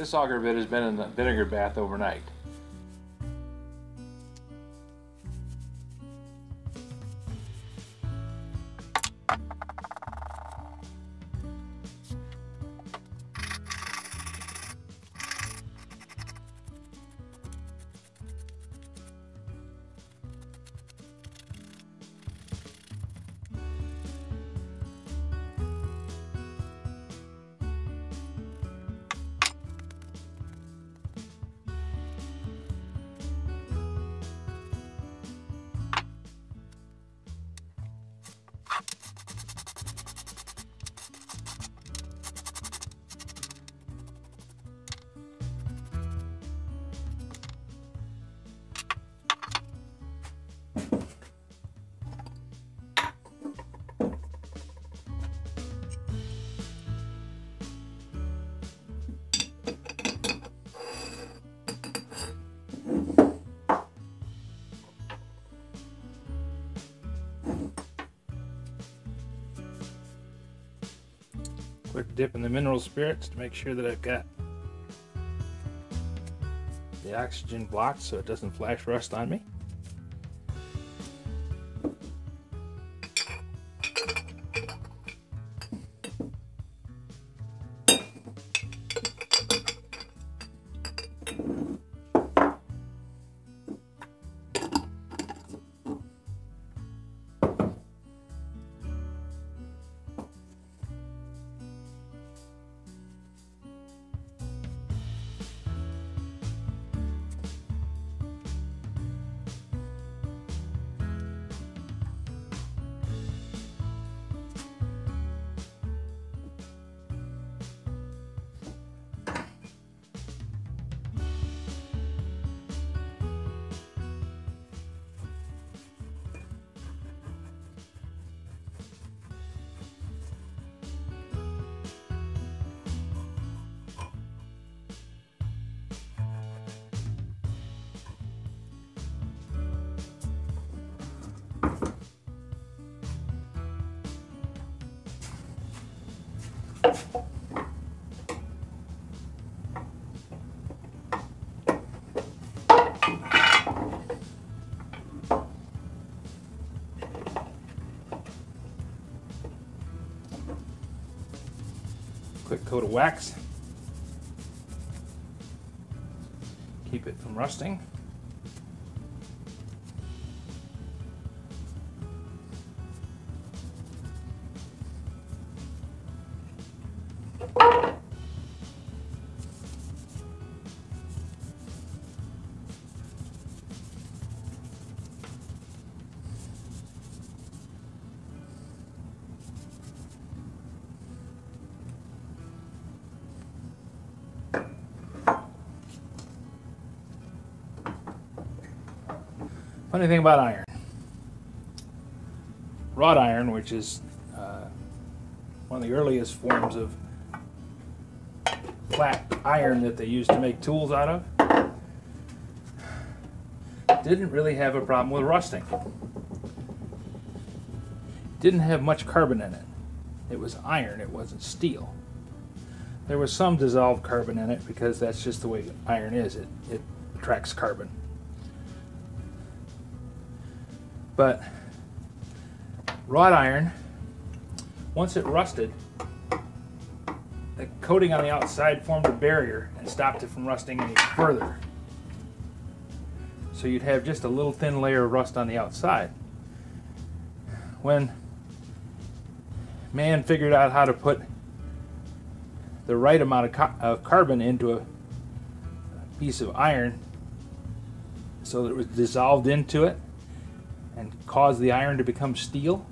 This auger bit has been in the vinegar bath overnight. Dip in the mineral spirits to make sure that I've got the oxygen blocked so it doesn't flash rust on me. Quick coat of wax. Keep it from rusting. Funny thing about iron. Wrought iron, which is uh, one of the earliest forms of flat iron that they used to make tools out of, didn't really have a problem with rusting. Didn't have much carbon in it. It was iron, it wasn't steel. There was some dissolved carbon in it because that's just the way iron is. It, it attracts carbon. But wrought iron, once it rusted, the coating on the outside formed a barrier and stopped it from rusting any further. So you'd have just a little thin layer of rust on the outside. When man figured out how to put the right amount of, ca of carbon into a piece of iron so that it was dissolved into it, and caused the iron to become steel.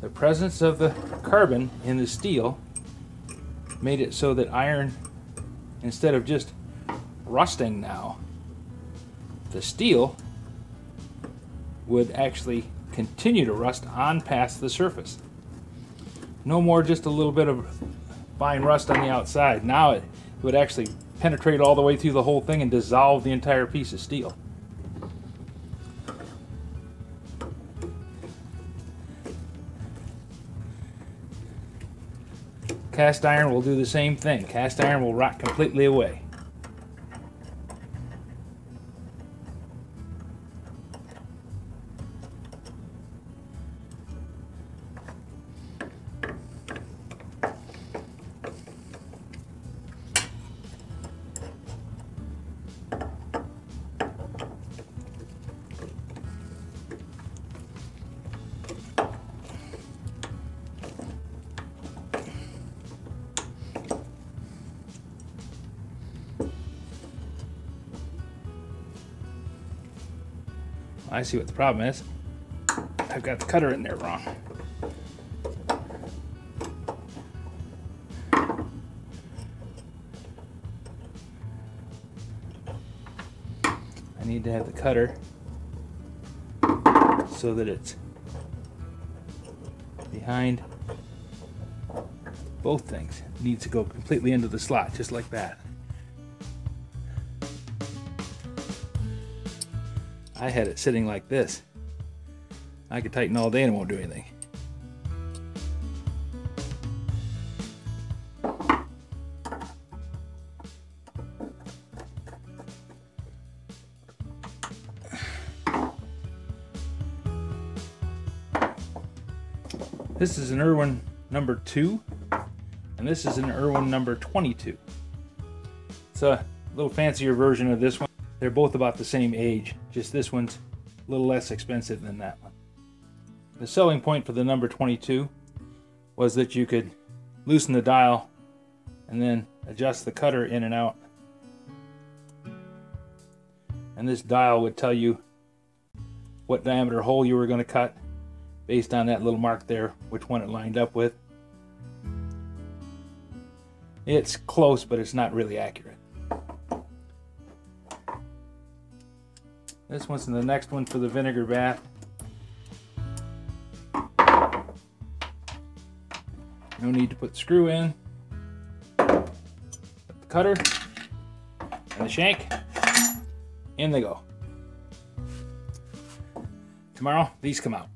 The presence of the carbon in the steel made it so that iron, instead of just rusting now, the steel would actually continue to rust on past the surface. No more just a little bit of fine rust on the outside. Now it would actually penetrate all the way through the whole thing and dissolve the entire piece of steel. Cast iron will do the same thing. Cast iron will rot completely away. I see what the problem is. I've got the cutter in there wrong. I need to have the cutter so that it's behind both things. It needs to go completely into the slot, just like that. I had it sitting like this. I could tighten all day and it won't do anything. This is an Irwin number 2, and this is an Irwin number 22. It's a little fancier version of this one. They're both about the same age, just this one's a little less expensive than that one. The selling point for the number 22 was that you could loosen the dial and then adjust the cutter in and out. And this dial would tell you what diameter hole you were going to cut based on that little mark there, which one it lined up with. It's close, but it's not really accurate. This one's in the next one for the vinegar bath. No need to put screw in. Put the cutter and the shank. In they go. Tomorrow, these come out.